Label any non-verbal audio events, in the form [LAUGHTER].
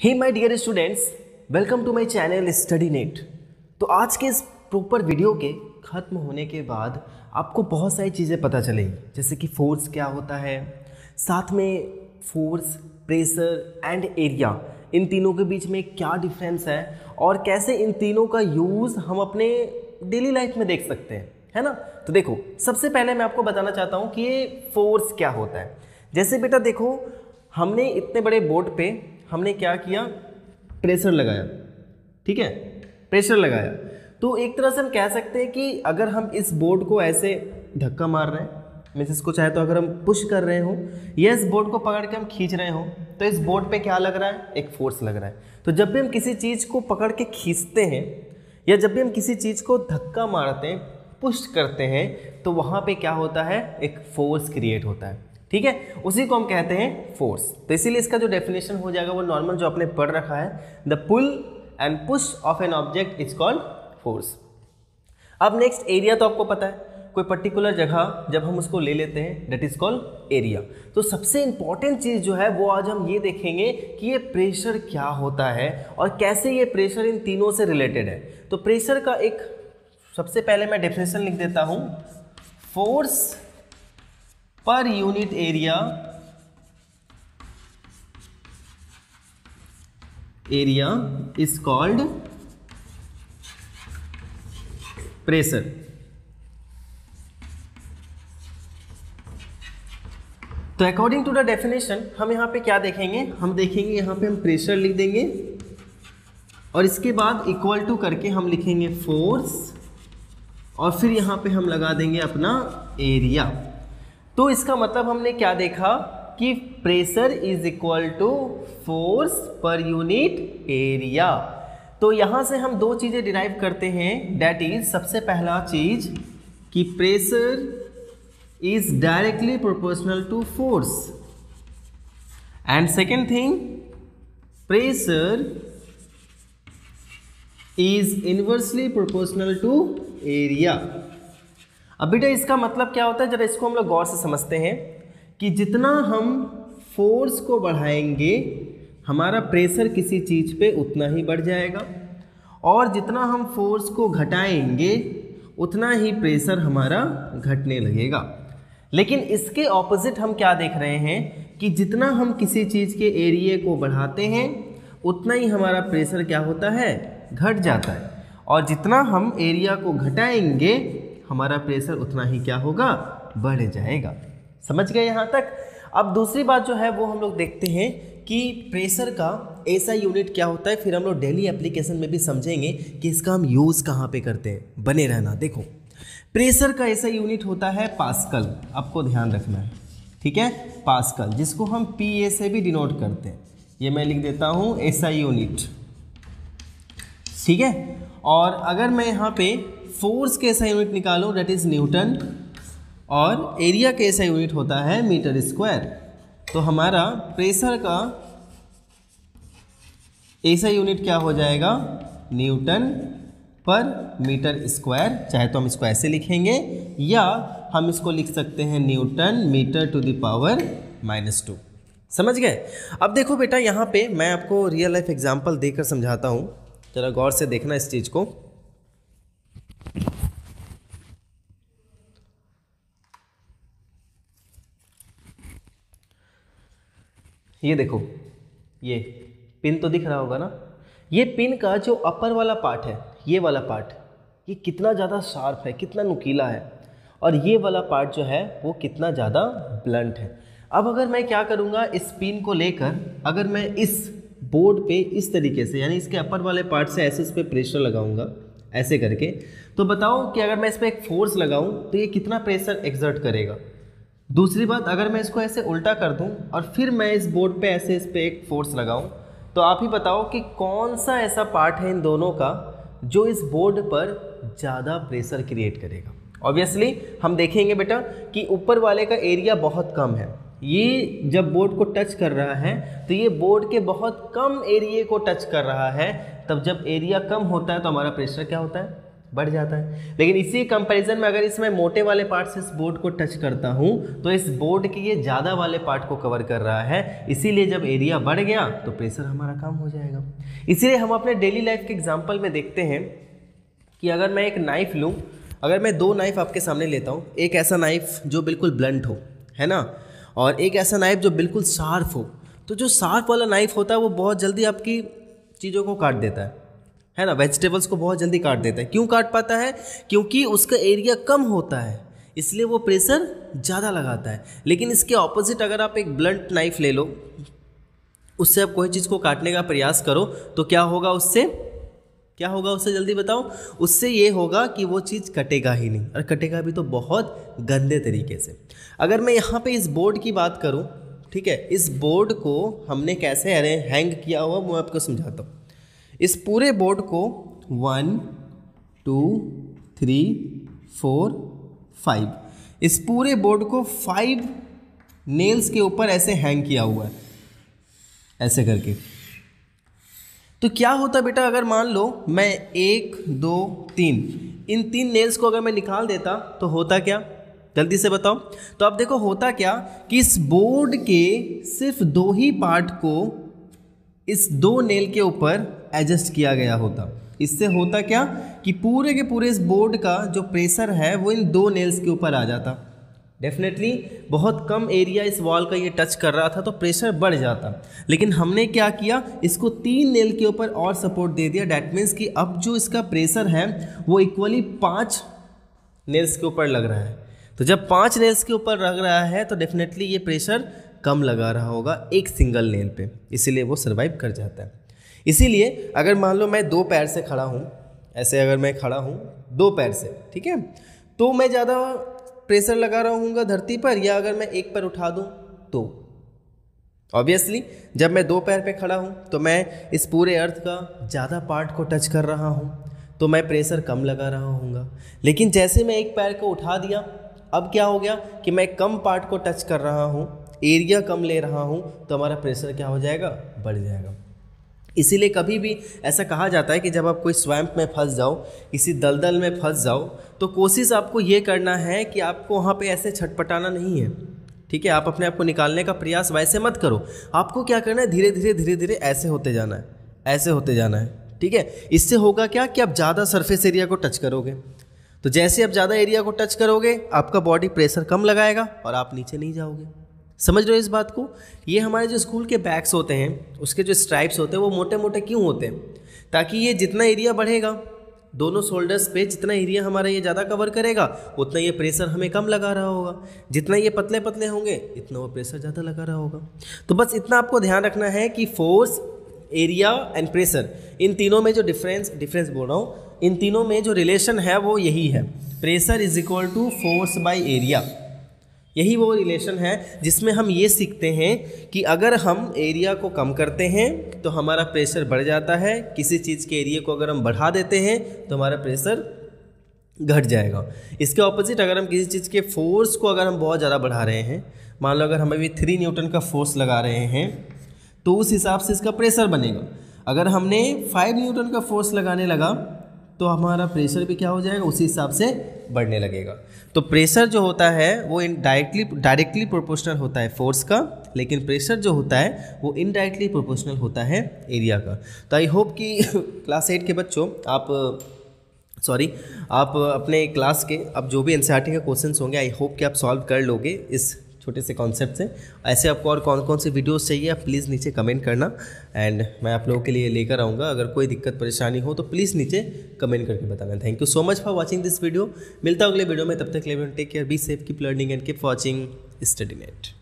Hey my dear students welcome to my channel study net तो आज के इस प्रॉपर वीडियो के ख़त्म होने के बाद आपको बहुत सारी चीज़ें पता चलेंगी जैसे कि फोर्स क्या होता है, साथ में फोर्स प्रेशर एंड एरिया इन तीनों के बीच में क्या डिफरेंस है और कैसे इन तीनों का यूज़ हम अपने डेली लाइफ में देख सकते हैं, है ना? तो देखो, सबसे पहले मैं आपको बताना चाहता हूँ कि ये फोर्स क्या होता है। जैसे बेटा देखो, हमने इतने बड़े बोर्ड पे हमने क्या किया? प्रेशर लगाया। ठीक है? प्रेशर लगाया। तो एक तरह से हम कह सकते हैं कि अगर हम इस बोर्ड को ऐसे धक्का मार रहे हैं मीन्स इसको चाहे तो अगर हम पुश कर रहे हो, या इस बोर्ड को पकड़ के हम खींच रहे हो तो इस बोर्ड पे क्या लग रहा है? एक फोर्स लग रहा है। तो जब भी हम किसी चीज़ को पकड़ के खींचते हैं, या जब भी हम किसी चीज़ को धक्का मारते हैं पुश करते हैं तो वहाँ पे क्या होता है? एक फोर्स क्रिएट होता है। ठीक है? उसी को हम कहते हैं फोर्स तो इसीलिए इसका जो डेफिनेशन हो जाएगा, वो नॉर्मल जो आपने पढ़ रखा है the pull and push of an object is called force अब नेक्स्ट एरिया तो आपको पता है, कोई पर्टिकुलर जगह जब हम उसको ले लेते हैं डेट इज़ कॉल्ड एरिया तो सबसे इंपॉर्टेंट चीज़ जो है, वो आज हम ये देखेंगे कि ये प्रेशर क्या होता है और कैसे ये प्रेशर इन तीनों से रिलेटेड है. तो प्रेशर का एक, सबसे पहले मैं डेफिनेशन लिख देता हूँ. फोर्स पर unit area area is called pressure. तो अकॉर्डिंग टू द डेफिनेशन हम यहाँ पे क्या देखेंगे? हम देखेंगे यहाँ पे हम प्रेशर लिख देंगे और इसके बाद इक्वल टू करके हम लिखेंगे फोर्स और फिर यहाँ पे हम लगा देंगे अपना एरिया तो इसका मतलब हमने क्या देखा कि pressure is equal to force पर यूनिट एरिया। तो यहाँ से हम दो चीज़ें डिराइव करते हैं। डैट इज़ सबसे पहला चीज़ कि pressure is directly proportional to force and second thing pressure is inversely proportional to area अब बेटा इसका मतलब क्या होता है? जरा इसको हम लोग गौर से समझते हैं कि जितना हम फोर्स को बढ़ाएँगे, हमारा प्रेशर किसी चीज़ पे उतना ही बढ़ जाएगा। और जितना हम फोर्स को घटाएँगे, उतना ही प्रेशर हमारा घटने लगेगा। लेकिन इसके ऑपोजिट हम क्या देख रहे हैं कि जितना हम किसी चीज़ के एरिए को बढ़ाते हैं, उतना ही हमारा प्रेशर क्या होता है? घट जाता है। और जितना हम एरिया को घटाएँगे हमारा प्रेशर उतना ही क्या होगा? बढ़ जाएगा। समझ गए यहाँ तक? अब दूसरी बात जो है, वो हम लोग देखते हैं कि प्रेशर का ऐसा यूनिट क्या होता है, फिर हम लोग डेली एप्लीकेशन में भी समझेंगे कि इसका हम यूज़ कहाँ पे करते हैं। बने रहना, देखो। प्रेशर का ऐसा यूनिट होता है पास्कल आपको ध्यान रखना है। ठीक है? पास्कल जिसको हम पी ए से भी डिनोट करते हैं। ये मैं लिख देता हूँ, ऐसा यूनिट ठीक है? और अगर मैं यहाँ पे फोर्स के ऐसा यूनिट निकालूं? डेट इज़ न्यूटन और एरिया के ऐसा यूनिट होता है? मीटर स्क्वायर तो हमारा प्रेशर का ऐसा यूनिट क्या हो जाएगा? न्यूटन पर मीटर स्क्वायर चाहे तो हम इसको ऐसे लिखेंगे, या हम इसको लिख सकते हैं newton metre to the power minus two समझ गए? अब देखो बेटा, यहाँ पे मैं आपको रियल लाइफ एग्जांपल देकर समझाता हूँ। जरा गौर से देखना इस चीज़ को। ये देखो, ये पिन तो दिख रहा होगा ना? ये पिन का जो अपर वाला पार्ट है, ये वाला पार्ट, ये कितना ज़्यादा शार्प है, कितना नुकीला है। और ये वाला पार्ट जो है, वो कितना ज़्यादा ब्लंट है। अब अगर मैं क्या करूँगा, इस पिन को लेकर, अगर मैं इस बोर्ड पे इस तरीके से, यानी इसके अपर वाले पार्ट से ऐसे इस पर प्रेशर लगाऊँगा, ऐसे करके। तो बताओ कि अगर मैं इस पर एक फोर्स लगाऊँ तो ये कितना प्रेशर एक्सर्ट करेगा? दूसरी बात, अगर मैं इसको ऐसे उल्टा कर दूँ और फिर मैं इस बोर्ड पे ऐसे इस पर एक फोर्स लगाऊँ तो आप ही बताओ कि कौन सा ऐसा पार्ट है इन दोनों का जो इस बोर्ड पर ज़्यादा प्रेशर क्रिएट करेगा। ऑब्वियसली हम देखेंगे बेटा कि ऊपर वाले का एरिया बहुत कम है। ये जब बोर्ड को टच कर रहा है तो ये बोर्ड के बहुत कम एरिए को टच कर रहा है। तब जब एरिया कम होता है तो हमारा प्रेशर क्या होता है? बढ़ जाता है। लेकिन इसी कंपैरिजन में अगर इसमें मोटे वाले पार्ट से इस बोर्ड को टच करता हूँ तो इस बोर्ड के ये ज़्यादा वाले पार्ट को कवर कर रहा है। इसीलिए जब एरिया बढ़ गया तो प्रेशर हमारा कम हो जाएगा। इसीलिए हम अपने डेली लाइफ के एग्ज़ाम्पल में देखते हैं कि अगर मैं एक नाइफ़ लूँ, अगर मैं दो नाइफ़ आपके सामने लेता हूँ, एक ऐसा नाइफ़ जो बिल्कुल ब्लंट हो, है ना? और एक ऐसा नाइफ़ जो बिल्कुल शार्प हो। तो जो शार्प वाला नाइफ़ होता है, वो बहुत जल्दी आपकी चीज़ों को काट देता है। है ना? वेजिटेबल्स को बहुत जल्दी काट देता है। क्यों काट पाता है? क्योंकि उसका एरिया कम होता है। इसलिए वो प्रेशर ज़्यादा लगाता है। लेकिन इसके ऑपोजिट अगर आप एक ब्लंट नाइफ ले लो, उससे आप कोई चीज़ को काटने का प्रयास करो तो क्या होगा उससे? क्या होगा उससे जल्दी बताओ उससे ये होगा कि वो चीज़ कटेगा ही नहीं। और कटेगा भी तो बहुत गंदे तरीके से। अगर मैं यहाँ पे इस बोर्ड की बात करूँ, ठीक है, इस बोर्ड को हमने कैसे अरे हैंग किया हुआ मैं आपको समझाता हूँ। इस पूरे बोर्ड को one two three four five इस पूरे बोर्ड को फाइव नेल्स के ऊपर ऐसे हैंग किया हुआ है। ऐसे करके। तो क्या होता बेटा, अगर मान लो मैं एक, दो, तीन, इन तीन नेल्स को अगर मैं निकाल देता तो होता क्या? जल्दी से बताओ। तो अब देखो, होता क्या कि इस बोर्ड के सिर्फ़ दो ही पार्ट को इस दो नेल के ऊपर एडजस्ट किया गया होता। इससे होता क्या कि पूरे के पूरे इस बोर्ड का जो प्रेशर है, वो इन दो नेल्स के ऊपर आ जाता। डेफिनेटली बहुत कम एरिया इस वॉल का ये टच कर रहा था तो प्रेशर बढ़ जाता। लेकिन हमने क्या किया? इसको तीन नेल के ऊपर और सपोर्ट दे दिया। डैट मीन्स कि अब जो इसका प्रेशर है, वो इक्वली पाँच नेल्स के ऊपर लग रहा है। तो जब पाँच नेल्स के ऊपर लग रहा है तो डेफिनेटली ये प्रेशर कम लगा रहा होगा एक सिंगल नेल पे। इसीलिए वो सर्वाइव कर जाता है। इसीलिए अगर मान लो मैं दो पैर से खड़ा हूँ, ऐसे अगर मैं खड़ा हूँ, दो पैर से, ठीक है? तो मैं ज़्यादा प्रेशर लगा रहा हूँ धरती पर या अगर मैं एक पैर उठा दूँ तो। ऑब्वियसली जब मैं दो पैर पे खड़ा हूँ तो मैं इस पूरे अर्थ का ज़्यादा पार्ट को टच कर रहा हूँ तो मैं प्रेशर कम लगा रहा हूँ लेकिन जैसे मैं एक पैर को उठा दिया, अब क्या हो गया कि मैं कम पार्ट को टच कर रहा हूँ एरिया कम ले रहा हूँ तो हमारा प्रेशर क्या हो जाएगा? बढ़ जाएगा। इसीलिए कभी भी ऐसा कहा जाता है कि जब आप कोई स्वैम्प में फंस जाओ, किसी दलदल में फंस जाओ तो कोशिश आपको ये करना है कि आपको वहाँ पे ऐसे छटपटाना नहीं है। ठीक है? आप अपने आप को निकालने का प्रयास वैसे मत करो। आपको क्या करना है? धीरे धीरे धीरे धीरे ऐसे होते जाना है। ऐसे होते जाना है। ठीक है? इससे होगा क्या कि आप ज़्यादा सरफेस एरिया को टच करोगे। तो जैसे आप ज़्यादा एरिया को टच करोगे, आपका बॉडी प्रेशर कम लगाएगा और आप नीचे नहीं जाओगे। समझ रहे हो इस बात को? ये हमारे जो स्कूल के बैग्स होते हैं, उसके जो स्ट्राइप्स होते हैं, वो मोटे मोटे क्यों होते हैं? ताकि ये जितना एरिया बढ़ेगा, दोनों शोल्डर्स पे जितना एरिया हमारा ये ज़्यादा कवर करेगा, उतना ये प्रेशर हमें कम लगा रहा होगा। जितना ये पतले पतले होंगे, इतना वो प्रेशर ज़्यादा लगा रहा होगा। तो बस इतना आपको ध्यान रखना है कि फोर्स एरिया एंड प्रेशर इन तीनों में जो डिफरेंस डिफरेंस बोल रहा हूँ, इन तीनों में जो रिलेशन है वो यही है। Pressure is equal to force by area यही वो रिलेशन है जिसमें हम ये सीखते हैं कि अगर हम एरिया को कम करते हैं तो हमारा प्रेशर बढ़ जाता है। किसी चीज़ के एरिया को अगर हम बढ़ा देते हैं तो हमारा प्रेशर घट जाएगा। इसके ऑपोजिट अगर हम किसी चीज़ के फोर्स को अगर हम बहुत ज़्यादा बढ़ा रहे हैं, मान लो अगर हम अभी थ्री न्यूटन का फोर्स लगा रहे हैं तो उस हिसाब से इसका प्रेशर बनेगा। अगर हमने फाइव न्यूटन का फोर्स लगाने लगा तो हमारा प्रेशर भी क्या हो जाएगा? उसी हिसाब से बढ़ने लगेगा। तो प्रेशर जो होता है, वो इन डायरेक्टली डायरेक्टली प्रोपोर्शनल होता है फोर्स का, लेकिन प्रेशर जो होता है, वो इनडायरेक्टली प्रोपोर्शनल होता है एरिया का। तो आई होप कि [LAUGHS] क्लास एट के बच्चों, आप सॉरी आप अपने क्लास के अब जो भी एन के क्वेश्चन होंगे आई होप कि आप सॉल्व कर लोगे इस छोटे से कॉन्सेप्ट से ऐसे आपको और कौन कौन से वीडियोस चाहिए, आप प्लीज़ नीचे कमेंट करना। एंड मैं आप लोगों के लिए लेकर आऊँगा। अगर कोई दिक्कत, परेशानी हो तो प्लीज़ नीचे कमेंट करके बताना। Thank you so much for watching this video मिलता हूँ अगले वीडियो में। तब तक take care be safe keep learning and keep watching study net